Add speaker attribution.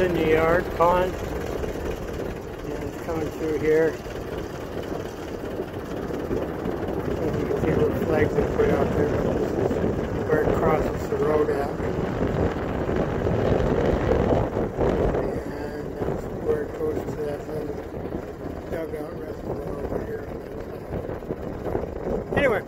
Speaker 1: in the yard pond. And it's coming through here. And you can see little flags they put out there. This is where it crosses the road at. And that's where it goes to that little dugout reservoir over here. Anyway.